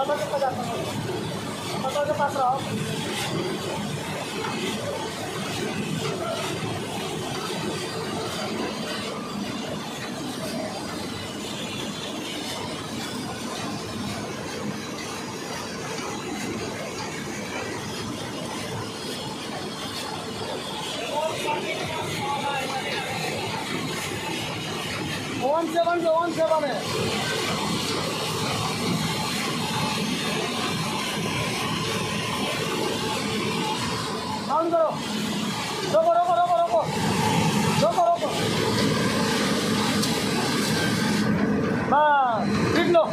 पतों के पास रहो वन सेवन से वन सेवन है Andro. Roko, roko, roko, roko. Roko, roko. Ma, digno.